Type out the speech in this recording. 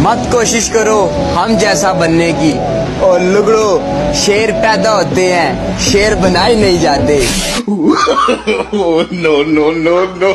मत कोशिश करो, हम जैसा बनने की। और लुगड़ो, शेर पैदा होते हैं, शेर बनाए नहीं जाते। No no no no